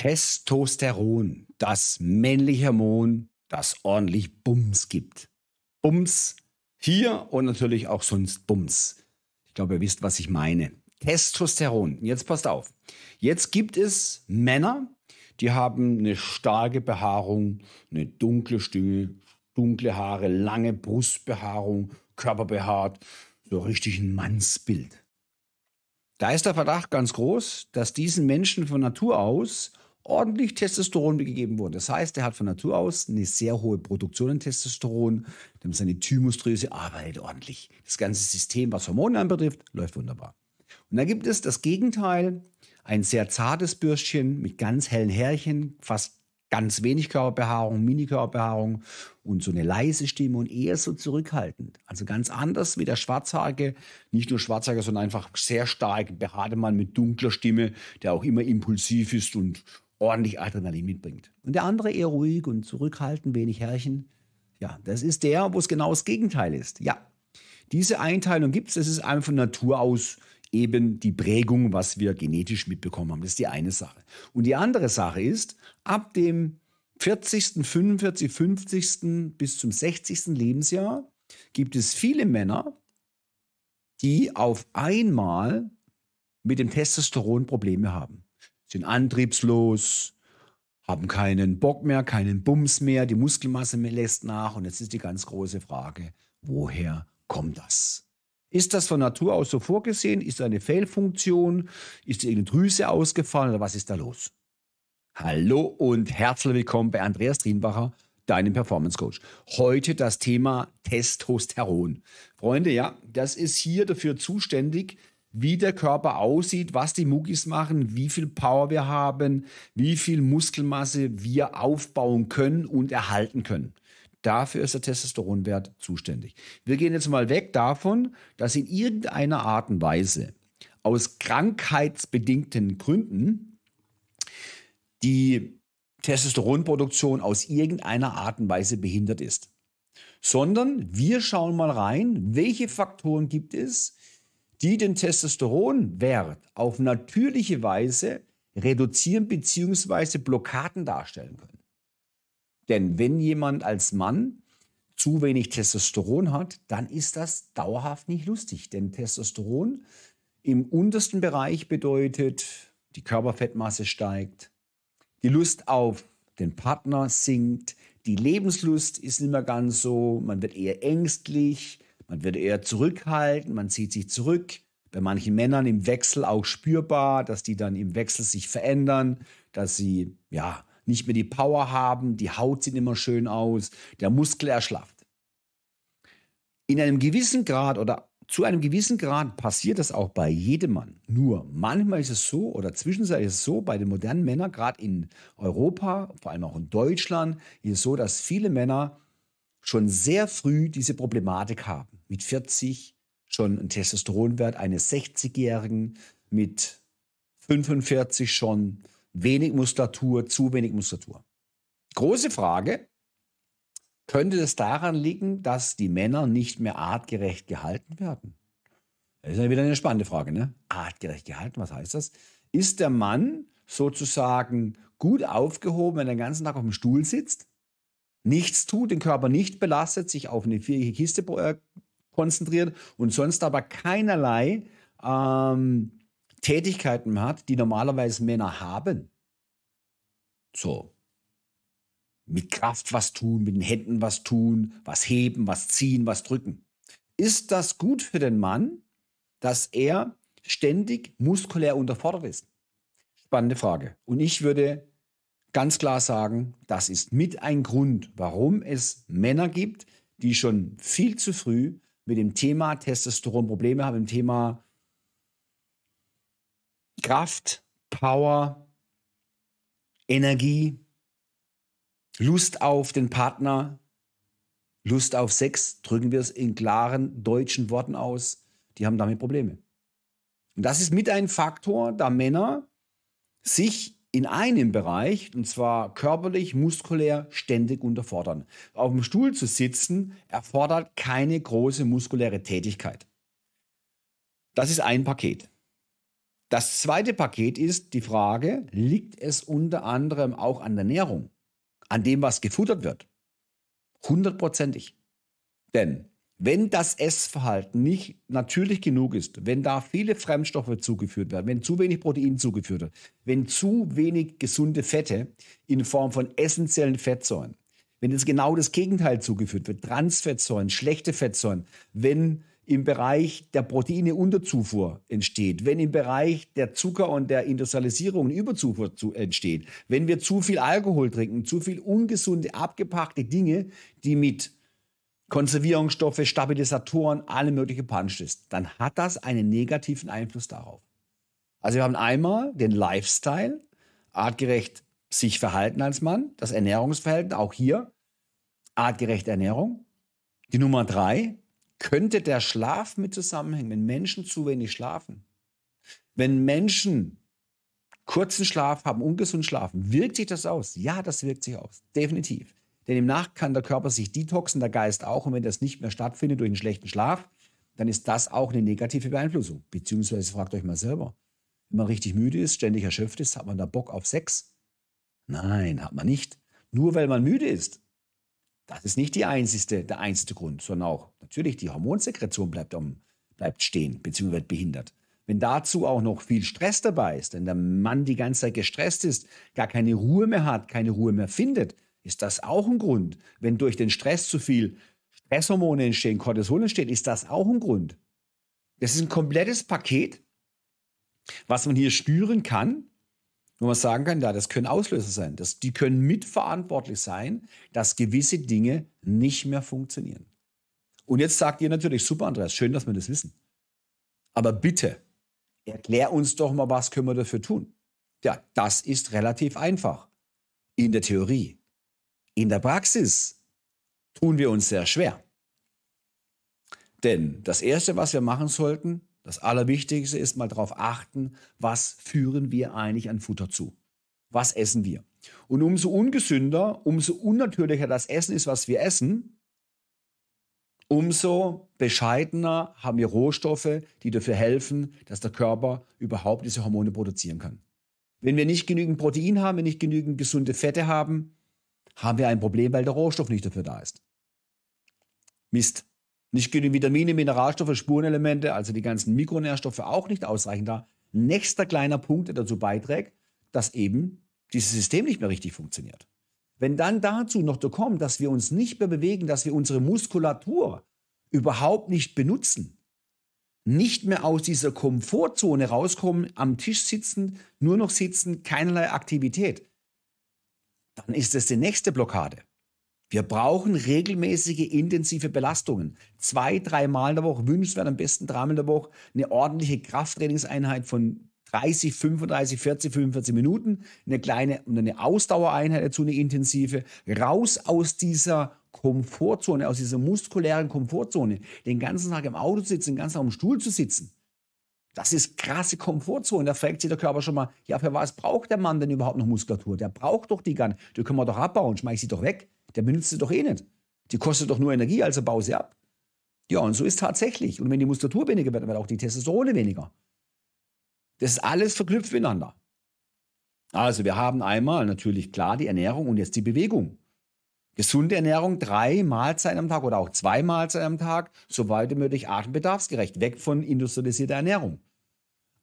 Testosteron, das männliche Hormon, das ordentlich Bums gibt. Bums hier und natürlich auch sonst Bums. Ich glaube, ihr wisst, was ich meine. Testosteron. Jetzt passt auf. Jetzt gibt es Männer, die haben eine starke Behaarung, eine dunkle Stimme, dunkle Haare, lange Brustbehaarung, körperbehaart, so richtig ein Mannsbild. Da ist der Verdacht ganz groß, dass diesen Menschen von Natur aus ordentlich Testosteron gegeben wurde. Das heißt, er hat von Natur aus eine sehr hohe Produktion an Testosteron, denn seine Thymusdrüse arbeitet ordentlich. Das ganze System, was Hormone anbetrifft, läuft wunderbar. Und dann gibt es das Gegenteil, ein sehr zartes Bürstchen mit ganz hellen Härchen, fast ganz wenig Körperbehaarung, Mini-Körperbehaarung und so eine leise Stimme und eher so zurückhaltend. Also ganz anders wie der Schwarzhaarige, nicht nur Schwarzhaarige, sondern einfach sehr stark behaarte Mann mit dunkler Stimme, der auch immer impulsiv ist und ordentlich Adrenalin mitbringt. Und der andere eher ruhig und zurückhaltend, wenig Härchen. Ja, das ist der, wo es genau das Gegenteil ist. Ja, diese Einteilung gibt es, das ist einfach von Natur aus eben die Prägung, was wir genetisch mitbekommen haben. Das ist die eine Sache. Und die andere Sache ist, ab dem 40., 45., 50. bis zum 60. Lebensjahr gibt es viele Männer, die auf einmal mit dem Testosteron Probleme haben. Sind antriebslos, haben keinen Bock mehr, keinen Bums mehr, die Muskelmasse lässt nach. Und jetzt ist die ganz große Frage, woher kommt das? Ist das von Natur aus so vorgesehen? Ist da eine Fehlfunktion? Ist irgendeine Drüse ausgefallen oder was ist da los? Hallo und herzlich willkommen bei Andreas Drienbacher, deinem Performance Coach. Heute das Thema Testosteron. Freunde, ja, das ist hier dafür zuständig, wie der Körper aussieht, was die Muckis machen, wie viel Power wir haben, wie viel Muskelmasse wir aufbauen können und erhalten können. Dafür ist der Testosteronwert zuständig. Wir gehen jetzt mal weg davon, dass in irgendeiner Art und Weise aus krankheitsbedingten Gründen die Testosteronproduktion aus irgendeiner Art und Weise behindert ist. Sondern wir schauen mal rein, welche Faktoren gibt es, die den Testosteronwert auf natürliche Weise reduzieren bzw. Blockaden darstellen können. Denn wenn jemand als Mann zu wenig Testosteron hat, dann ist das dauerhaft nicht lustig. Denn Testosteron im untersten Bereich bedeutet, die Körperfettmasse steigt, die Lust auf den Partner sinkt, die Lebenslust ist nicht mehr ganz so, man wird eher ängstlich, man wird eher zurückhaltend, man zieht sich zurück. Bei manchen Männern im Wechsel auch spürbar, dass die dann im Wechsel sich verändern, dass sie ja nicht mehr die Power haben, die Haut sieht immer schön aus, der Muskel erschlafft. In einem gewissen Grad oder zu einem gewissen Grad passiert das auch bei jedem Mann. Nur manchmal ist es so oder zwischenzeitlich ist es so, bei den modernen Männern, gerade in Europa, vor allem auch in Deutschland, ist es so, dass viele Männer schon sehr früh diese Problematik haben. Mit 40 schon ein Testosteronwert eines 60-Jährigen, mit 45 schon wenig Muskulatur, zu wenig Muskulatur. Große Frage, könnte es daran liegen, dass die Männer nicht mehr artgerecht gehalten werden? Das ist ja wieder eine spannende Frage, ne? Artgerecht gehalten, was heißt das? Ist der Mann sozusagen gut aufgehoben, wenn er den ganzen Tag auf dem Stuhl sitzt, nichts tut, den Körper nicht belastet, sich auf eine vierige Kiste äh, konzentriert und sonst aber keinerlei ähm, Tätigkeiten hat, die normalerweise Männer haben. So. Mit Kraft was tun, mit den Händen was tun, was heben, was ziehen, was drücken. Ist das gut für den Mann, dass er ständig muskulär unterfordert ist? Spannende Frage. Und ich würde ganz klar sagen, das ist mit ein Grund, warum es Männer gibt, die schon viel zu früh mit dem Thema Testosteron Probleme haben, im Thema Kraft, Power, Energie, Lust auf den Partner, Lust auf Sex, drücken wir es in klaren deutschen Worten aus, die haben damit Probleme. Und das ist mit ein Faktor, da Männer sich in einem Bereich, und zwar körperlich, muskulär, ständig unterfordern. Auf dem Stuhl zu sitzen erfordert keine große muskuläre Tätigkeit. Das ist ein Paket. Das zweite Paket ist die Frage, liegt es unter anderem auch an der Ernährung, an dem, was gefuttert wird? Hundertprozentig. Denn wenn das Essverhalten nicht natürlich genug ist, wenn da viele Fremdstoffe zugeführt werden, wenn zu wenig Protein zugeführt wird, wenn zu wenig gesunde Fette in Form von essentiellen Fettsäuren, wenn jetzt genau das Gegenteil zugeführt wird, Transfettsäuren, schlechte Fettsäuren, wenn im Bereich der Proteine Unterzufuhr entsteht, wenn im Bereich der Zucker und der Industrialisierung Überzufuhr entsteht, wenn wir zu viel Alkohol trinken, zu viel ungesunde, abgepackte Dinge, die mit Konservierungsstoffe, Stabilisatoren, alle möglichen Punch ist, dann hat das einen negativen Einfluss darauf. Also wir haben einmal den Lifestyle, artgerecht sich verhalten als Mann, das Ernährungsverhalten, auch hier artgerechte Ernährung. Die Nummer drei, könnte der Schlaf mit zusammenhängen, wenn Menschen zu wenig schlafen. Wenn Menschen kurzen Schlaf haben, ungesund schlafen, wirkt sich das aus? Ja, das wirkt sich aus, definitiv. Denn im Nach kann der Körper sich detoxen, der Geist auch. Und wenn das nicht mehr stattfindet durch einen schlechten Schlaf, dann ist das auch eine negative Beeinflussung. Beziehungsweise fragt euch mal selber, wenn man richtig müde ist, ständig erschöpft ist, hat man da Bock auf Sex? Nein, hat man nicht. Nur weil man müde ist. Das ist nicht die einzigste, der einzige Grund, sondern auch natürlich die Hormonsekretion bleibt, um, bleibt stehen, beziehungsweise behindert. Wenn dazu auch noch viel Stress dabei ist, wenn der Mann die ganze Zeit gestresst ist, gar keine Ruhe mehr hat, keine Ruhe mehr findet, ist das auch ein Grund. Wenn durch den Stress zu viel Stresshormone entstehen, Cortisol entsteht, ist das auch ein Grund. Das ist ein komplettes Paket, was man hier spüren kann, wo man sagen kann, ja, das können Auslöser sein. Das, die können mitverantwortlich sein, dass gewisse Dinge nicht mehr funktionieren. Und jetzt sagt ihr natürlich, super, Andreas, schön, dass wir das wissen. Aber bitte, erklär uns doch mal, was können wir dafür tun? Ja, das ist relativ einfach. In der Theorie. In der Praxis tun wir uns sehr schwer. Denn das Erste, was wir machen sollten, das Allerwichtigste ist mal darauf achten, was führen wir eigentlich an Futter zu? Was essen wir? Und umso ungesünder, umso unnatürlicher das Essen ist, was wir essen, umso bescheidener haben wir Rohstoffe, die dafür helfen, dass der Körper überhaupt diese Hormone produzieren kann. Wenn wir nicht genügend Protein haben, wenn wir nicht genügend gesunde Fette haben, haben wir ein Problem, weil der Rohstoff nicht dafür da ist. Mist. Nicht genügend Vitamine, Mineralstoffe, Spurenelemente, also die ganzen Mikronährstoffe auch nicht ausreichend da. Nächster kleiner Punkt, der dazu beiträgt, dass eben dieses System nicht mehr richtig funktioniert. Wenn dann dazu noch kommt, dass wir uns nicht mehr bewegen, dass wir unsere Muskulatur überhaupt nicht benutzen, nicht mehr aus dieser Komfortzone rauskommen, am Tisch sitzen, nur noch sitzen, keinerlei Aktivität, dann ist es die nächste Blockade. Wir brauchen regelmäßige, intensive Belastungen. Zwei, dreimal in der Woche, wünschenswert am besten dreimal in der Woche, eine ordentliche Krafttrainingseinheit von 30, 35, 40, 45 Minuten, eine kleine und eine Ausdauereinheit dazu, eine intensive, raus aus dieser Komfortzone, aus dieser muskulären Komfortzone, den ganzen Tag im Auto zu sitzen, den ganzen Tag am Stuhl zu sitzen. Das ist krasse Komfortzone. Da fragt sich der Körper schon mal, ja, für was braucht der Mann denn überhaupt noch Muskulatur? Der braucht doch die gar nicht. Die können wir doch abbauen, schmeiß sie doch weg. Der benutzt sie doch eh nicht. Die kostet doch nur Energie, also bau sie ab. Ja, und so ist tatsächlich. Und wenn die Muskulatur weniger wird, dann wird auch die Testosterone weniger. Das ist alles verknüpft miteinander. Also wir haben einmal natürlich klar die Ernährung und jetzt die Bewegung. Gesunde Ernährung, drei Mahlzeiten am Tag oder auch zwei Mahlzeiten am Tag, soweit möglich atembedarfsgerecht, weg von industrialisierter Ernährung.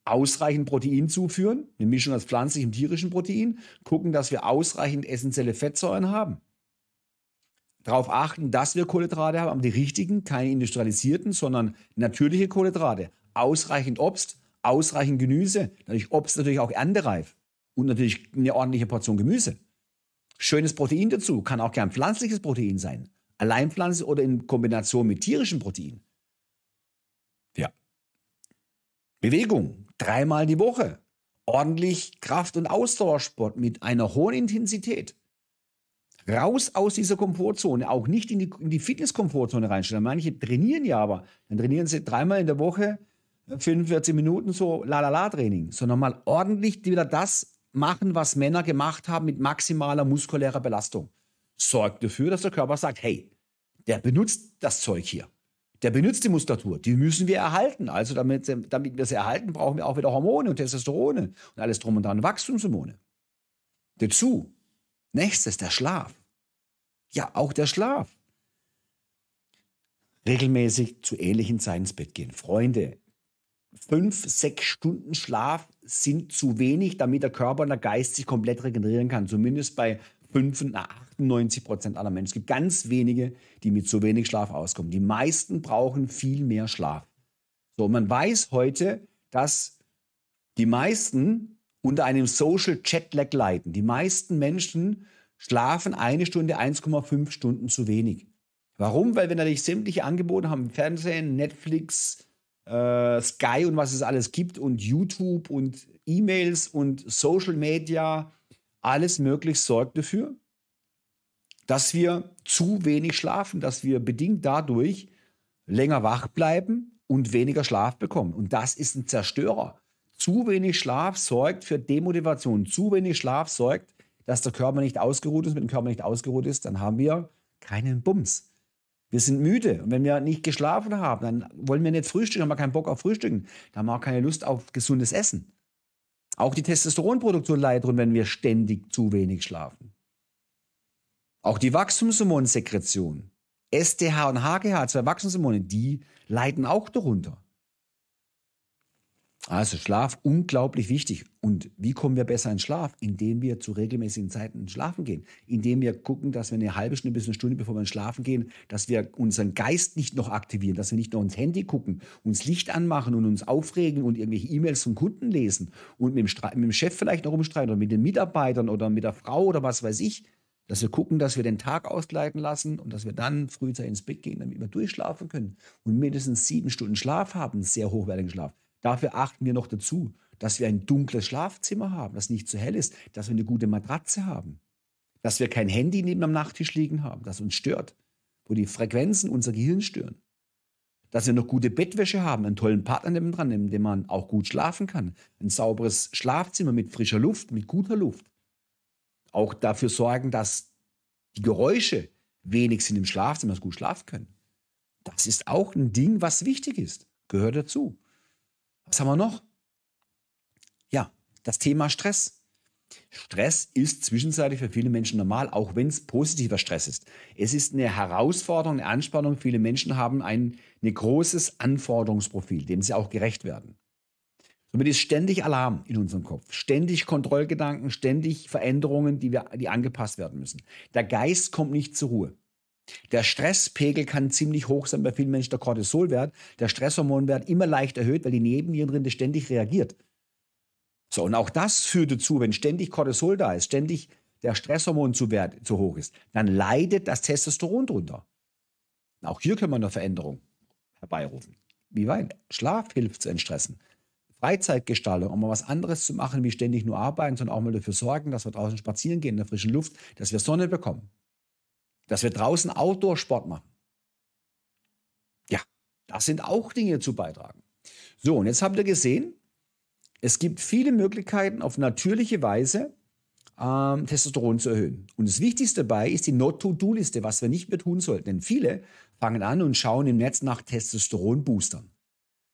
Ausreichend Protein zuführen, eine Mischung aus pflanzlichem und tierischem Protein, gucken, dass wir ausreichend essentielle Fettsäuren haben darauf achten, dass wir Kohlenhydrate haben, aber die richtigen, keine industrialisierten, sondern natürliche Kohlenhydrate. Ausreichend Obst, ausreichend Gemüse, natürlich Obst natürlich auch erntereif und natürlich eine ordentliche Portion Gemüse. Schönes Protein dazu, kann auch gern pflanzliches Protein sein. Allein pflanzlich oder in Kombination mit tierischem Protein. Ja. Bewegung, dreimal die Woche. Ordentlich Kraft- und Ausdauersport mit einer hohen Intensität raus aus dieser Komfortzone, auch nicht in die, in die Fitness-Komfortzone reinstellen. Manche trainieren ja aber, dann trainieren sie dreimal in der Woche 45 Minuten so La-La-La-Training, sondern mal ordentlich wieder das machen, was Männer gemacht haben mit maximaler muskulärer Belastung. Sorgt dafür, dass der Körper sagt, hey, der benutzt das Zeug hier. Der benutzt die Muskulatur. Die müssen wir erhalten. Also damit, damit wir sie erhalten, brauchen wir auch wieder Hormone und Testosterone und alles drum und dran, Wachstumshormone. Dazu. Nächstes, der Schlaf. Ja, auch der Schlaf. Regelmäßig zu ähnlichen Zeiten ins Bett gehen. Freunde, fünf, sechs Stunden Schlaf sind zu wenig, damit der Körper und der Geist sich komplett regenerieren kann. Zumindest bei 98 Prozent aller Menschen. Es gibt ganz wenige, die mit so wenig Schlaf auskommen. Die meisten brauchen viel mehr Schlaf. So, man weiß heute, dass die meisten unter einem Social Jetlag leiden. Die meisten Menschen schlafen eine Stunde, 1,5 Stunden zu wenig. Warum? Weil wir natürlich sämtliche Angebote haben, Fernsehen, Netflix, äh, Sky und was es alles gibt und YouTube und E-Mails und Social Media, alles möglich sorgt dafür, dass wir zu wenig schlafen, dass wir bedingt dadurch länger wach bleiben und weniger Schlaf bekommen. Und das ist ein Zerstörer. Zu wenig Schlaf sorgt für Demotivation. Zu wenig Schlaf sorgt, dass der Körper nicht ausgeruht ist. Wenn der Körper nicht ausgeruht ist, dann haben wir keinen Bums. Wir sind müde. Und wenn wir nicht geschlafen haben, dann wollen wir nicht frühstücken, haben wir keinen Bock auf Frühstücken. Dann haben wir auch keine Lust auf gesundes Essen. Auch die Testosteronproduktion leidet darunter, wenn wir ständig zu wenig schlafen. Auch die Wachstumshormonsekretion, STH und HGH, zwei Wachstumshormone, die leiden auch darunter. Also Schlaf unglaublich wichtig. Und wie kommen wir besser in Schlaf? Indem wir zu regelmäßigen Zeiten schlafen gehen. Indem wir gucken, dass wir eine halbe Stunde bis eine Stunde, bevor wir schlafen gehen, dass wir unseren Geist nicht noch aktivieren, dass wir nicht noch ins Handy gucken, uns Licht anmachen und uns aufregen und irgendwelche E-Mails vom Kunden lesen und mit dem, mit dem Chef vielleicht noch rumstreiten oder mit den Mitarbeitern oder mit der Frau oder was weiß ich. Dass wir gucken, dass wir den Tag ausgleiten lassen und dass wir dann frühzeitig ins Bett gehen, damit wir durchschlafen können und mindestens sieben Stunden Schlaf haben, sehr hochwertigen Schlaf. Dafür achten wir noch dazu, dass wir ein dunkles Schlafzimmer haben, das nicht zu hell ist, dass wir eine gute Matratze haben, dass wir kein Handy neben dem Nachttisch liegen haben, das uns stört, wo die Frequenzen unser Gehirn stören. Dass wir noch gute Bettwäsche haben, einen tollen Partner neben dran, in dem man auch gut schlafen kann, ein sauberes Schlafzimmer mit frischer Luft, mit guter Luft. Auch dafür sorgen, dass die Geräusche wenig sind im Schlafzimmer, dass wir gut schlafen können. Das ist auch ein Ding, was wichtig ist, gehört dazu. Was haben wir noch? Ja, das Thema Stress. Stress ist zwischenzeitlich für viele Menschen normal, auch wenn es positiver Stress ist. Es ist eine Herausforderung, eine Anspannung. Viele Menschen haben ein, ein großes Anforderungsprofil, dem sie auch gerecht werden. Somit ist ständig Alarm in unserem Kopf, ständig Kontrollgedanken, ständig Veränderungen, die, wir, die angepasst werden müssen. Der Geist kommt nicht zur Ruhe. Der Stresspegel kann ziemlich hoch sein bei vielen Menschen, der Cortisolwert, der Stresshormonwert immer leicht erhöht, weil die Nebennierenrinde ständig reagiert. So, und auch das führt dazu, wenn ständig Cortisol da ist, ständig der Stresshormon zu, Wert, zu hoch ist, dann leidet das Testosteron drunter. Auch hier können wir eine Veränderung herbeirufen. Wie weit? Schlaf hilft zu entstressen. Freizeitgestaltung, um mal was anderes zu machen, wie ständig nur arbeiten, sondern auch mal dafür sorgen, dass wir draußen spazieren gehen in der frischen Luft, dass wir Sonne bekommen dass wir draußen Outdoor-Sport machen. Ja, das sind auch Dinge zu beitragen. So, und jetzt habt ihr gesehen, es gibt viele Möglichkeiten, auf natürliche Weise ähm, Testosteron zu erhöhen. Und das Wichtigste dabei ist die Not-to-Do-Liste, was wir nicht mehr tun sollten. Denn viele fangen an und schauen im Netz nach Testosteron-Boostern.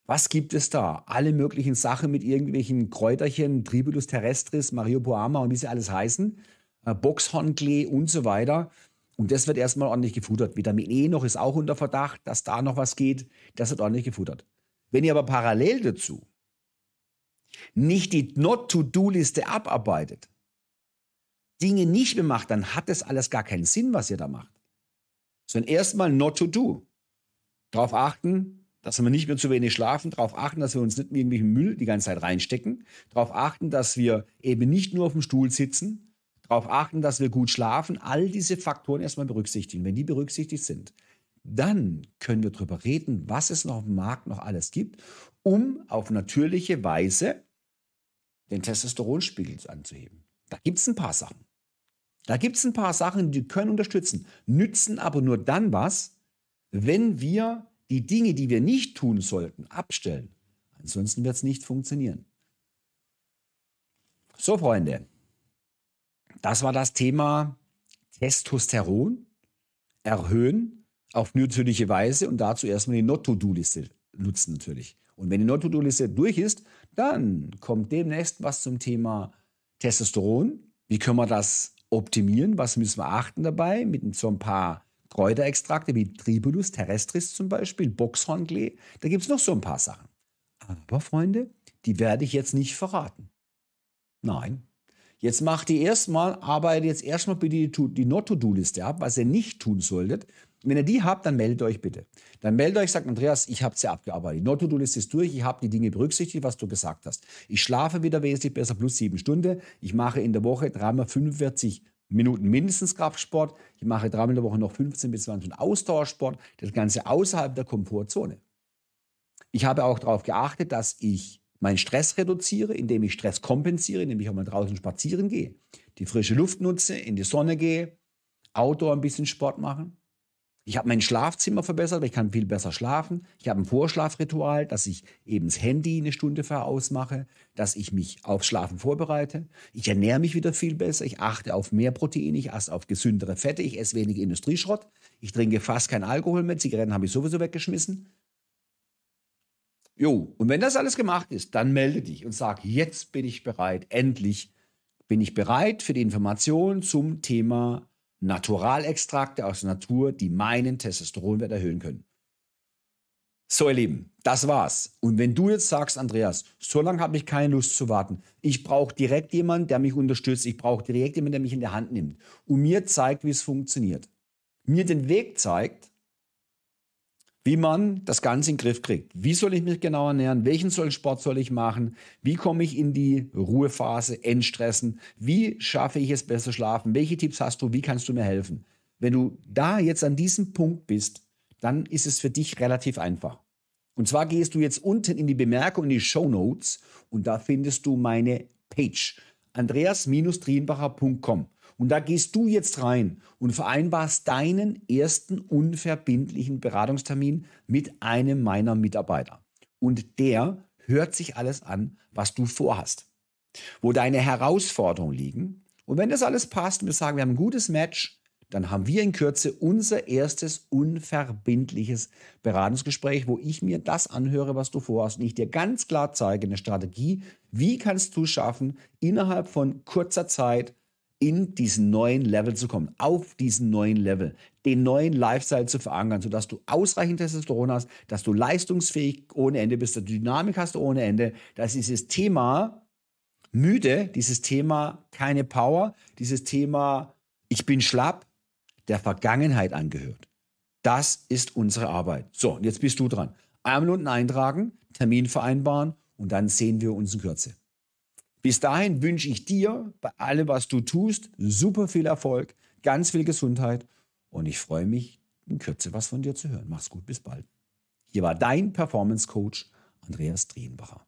Was gibt es da? Alle möglichen Sachen mit irgendwelchen Kräuterchen, Tribulus terrestris, Mariopoama und wie sie alles heißen, äh, Boxhornklee und so weiter. Und das wird erstmal ordentlich gefuttert. Vitamin E noch ist auch unter Verdacht, dass da noch was geht. Das wird ordentlich gefuttert. Wenn ihr aber parallel dazu nicht die Not-to-Do-Liste abarbeitet, Dinge nicht mehr macht, dann hat das alles gar keinen Sinn, was ihr da macht. Sondern erstmal Not-to-Do. Darauf achten, dass wir nicht mehr zu wenig schlafen, darauf achten, dass wir uns nicht mit irgendwelchen Müll die ganze Zeit reinstecken, darauf achten, dass wir eben nicht nur auf dem Stuhl sitzen, darauf achten, dass wir gut schlafen, all diese Faktoren erstmal berücksichtigen. Wenn die berücksichtigt sind, dann können wir darüber reden, was es noch dem Markt noch alles gibt, um auf natürliche Weise den Testosteronspiegel anzuheben. Da gibt es ein paar Sachen. Da gibt es ein paar Sachen, die können unterstützen, nützen aber nur dann was, wenn wir die Dinge, die wir nicht tun sollten, abstellen. Ansonsten wird es nicht funktionieren. So, Freunde, das war das Thema Testosteron erhöhen, auf natürliche Weise und dazu erstmal die Not-to-Do-Liste nutzen natürlich. Und wenn die Not-to-Do-Liste durch ist, dann kommt demnächst was zum Thema Testosteron. Wie können wir das optimieren? Was müssen wir achten dabei? Mit so ein paar Kräuterextrakte wie Tribulus terrestris zum Beispiel, Boxhornklee. Da gibt es noch so ein paar Sachen. Aber Freunde, die werde ich jetzt nicht verraten. Nein. Jetzt macht ihr erstmal, arbeitet jetzt erstmal bitte die, die Not-to-Do-Liste ab, was ihr nicht tun solltet. Wenn ihr die habt, dann meldet euch bitte. Dann meldet euch, sagt Andreas, ich habe sie abgearbeitet. Die Not-to-Do-Liste ist durch, ich habe die Dinge berücksichtigt, was du gesagt hast. Ich schlafe wieder wesentlich besser, plus sieben Stunden. Ich mache in der Woche dreimal 45 Minuten mindestens Kraftsport. Ich mache dreimal in der Woche noch 15 bis 20 Minuten Ausdauersport. Das Ganze außerhalb der Komfortzone. Ich habe auch darauf geachtet, dass ich meinen Stress reduziere, indem ich Stress kompensiere, indem ich auch mal draußen spazieren gehe, die frische Luft nutze, in die Sonne gehe, Outdoor ein bisschen Sport machen. Ich habe mein Schlafzimmer verbessert, weil ich kann viel besser schlafen. Ich habe ein Vorschlafritual, dass ich eben das Handy eine Stunde vorher ausmache, dass ich mich aufs Schlafen vorbereite. Ich ernähre mich wieder viel besser. Ich achte auf mehr Proteine, ich achte auf gesündere Fette, ich esse weniger Industrieschrott. Ich trinke fast keinen Alkohol mehr. Zigaretten habe ich sowieso weggeschmissen. Jo, und wenn das alles gemacht ist, dann melde dich und sag, jetzt bin ich bereit, endlich bin ich bereit für die Information zum Thema Naturalextrakte aus der Natur, die meinen Testosteronwert erhöhen können. So, ihr Lieben, das war's. Und wenn du jetzt sagst, Andreas, so lange habe ich keine Lust zu warten. Ich brauche direkt jemanden, der mich unterstützt. Ich brauche direkt jemanden, der mich in die Hand nimmt und mir zeigt, wie es funktioniert. Mir den Weg zeigt, wie man das Ganze in den Griff kriegt. Wie soll ich mich genau ernähren? Welchen Sport soll ich machen? Wie komme ich in die Ruhephase, Endstressen? Wie schaffe ich es besser schlafen? Welche Tipps hast du? Wie kannst du mir helfen? Wenn du da jetzt an diesem Punkt bist, dann ist es für dich relativ einfach. Und zwar gehst du jetzt unten in die Bemerkung, in die Show Notes und da findest du meine Page andreas-trienbacher.com. Und da gehst du jetzt rein und vereinbarst deinen ersten unverbindlichen Beratungstermin mit einem meiner Mitarbeiter. Und der hört sich alles an, was du vorhast, wo deine Herausforderungen liegen. Und wenn das alles passt und wir sagen, wir haben ein gutes Match, dann haben wir in Kürze unser erstes unverbindliches Beratungsgespräch, wo ich mir das anhöre, was du vorhast und ich dir ganz klar zeige, eine Strategie, wie kannst du schaffen, innerhalb von kurzer Zeit in diesen neuen Level zu kommen, auf diesen neuen Level, den neuen Lifestyle zu verankern, sodass du ausreichend Testosteron hast, dass du leistungsfähig ohne Ende bist, dass du Dynamik hast ohne Ende, dass dieses Thema müde, dieses Thema keine Power, dieses Thema ich bin schlapp, der Vergangenheit angehört. Das ist unsere Arbeit. So, und jetzt bist du dran. Einmal unten eintragen, Termin vereinbaren und dann sehen wir uns in Kürze. Bis dahin wünsche ich dir bei allem, was du tust, super viel Erfolg, ganz viel Gesundheit und ich freue mich, in Kürze was von dir zu hören. Mach's gut, bis bald. Hier war dein Performance Coach Andreas Drienbacher.